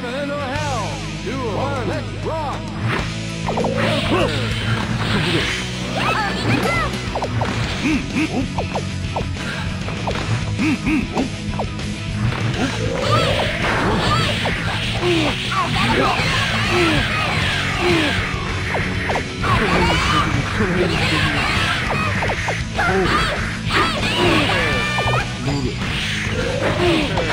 heaven or hell. Do one, let's rock. Oh.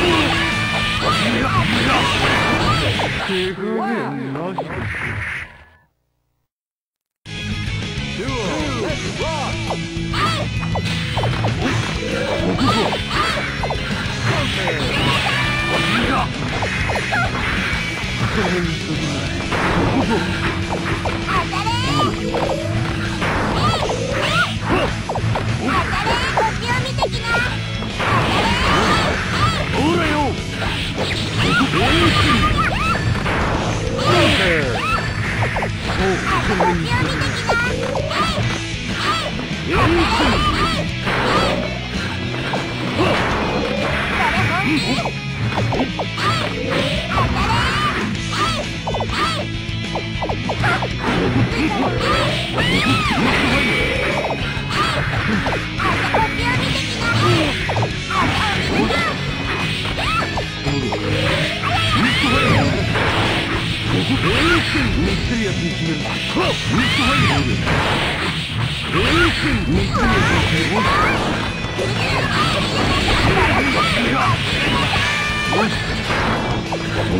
Yeah. Let's rock! こ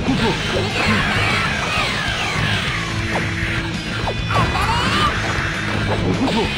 こぞ。Yeah.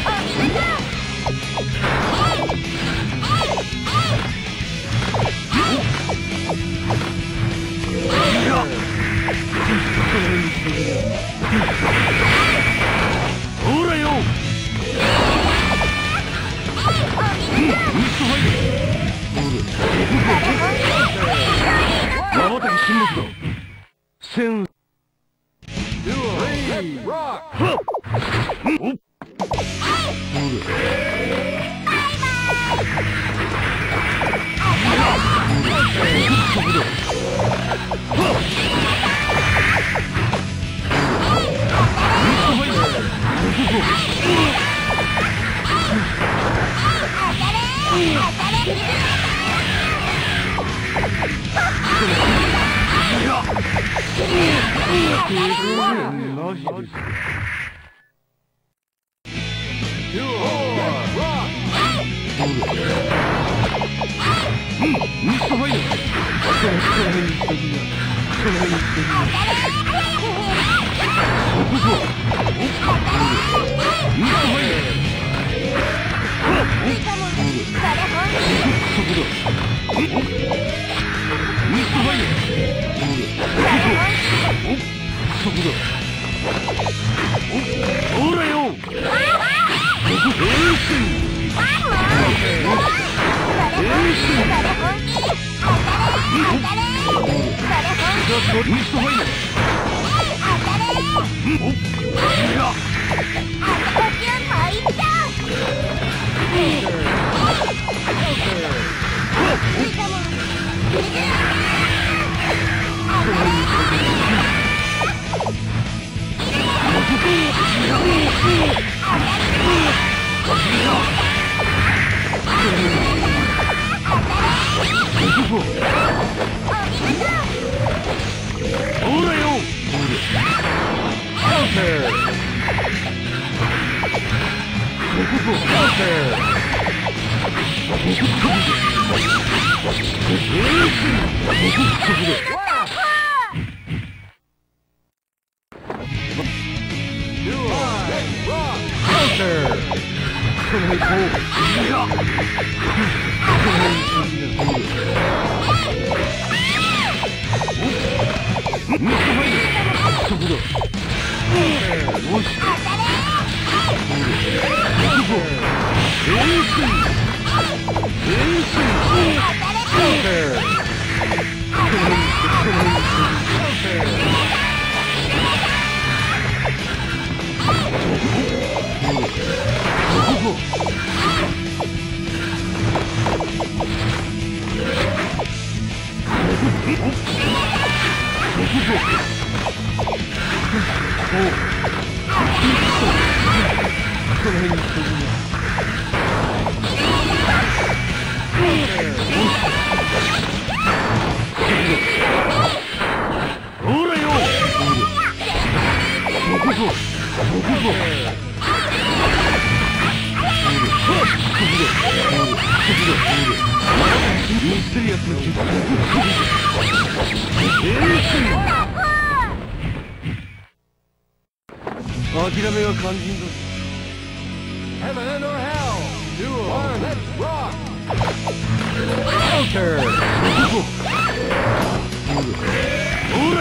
ないですよ。うん、ミストファイヤー。この辺に行っときな。この辺に行っときな。ここ。速度ほらよ。当たれほらよオーケーオーケー。のこっとこよしえ諦めは肝心だ Heaven or hell. Two, one, let's rock. Counter! ほら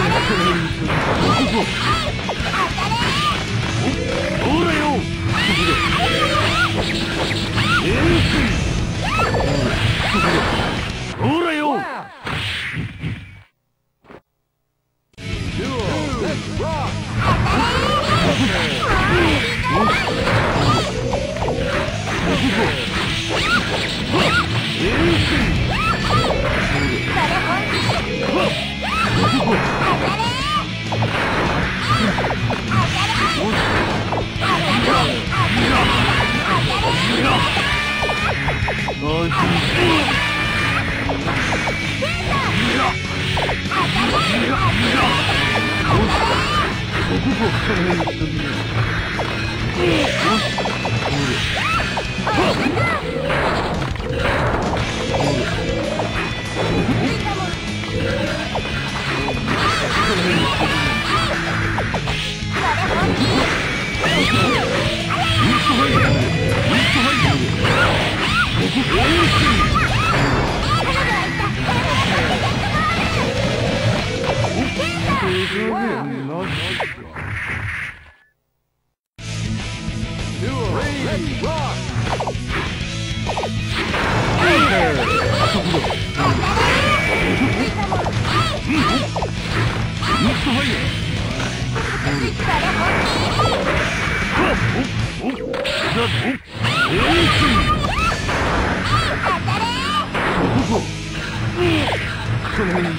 这个是这それ本気ウッドハイドウッウッドハイドウッドハイドウッドだぞエースこの辺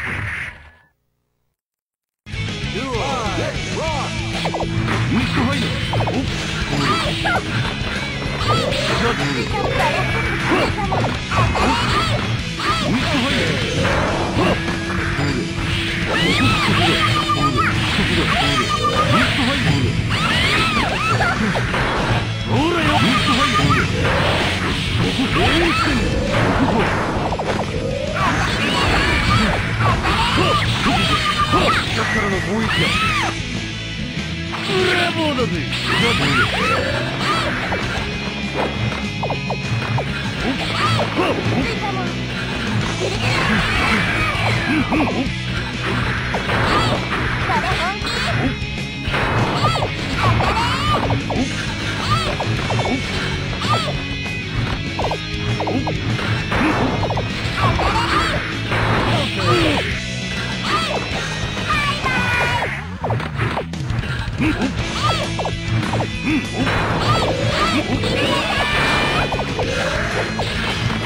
セ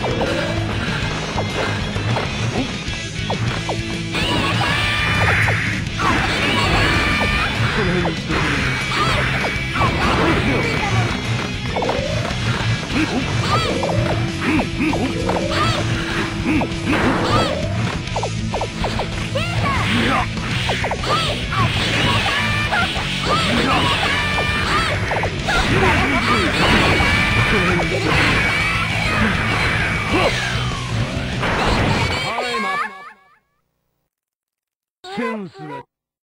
ン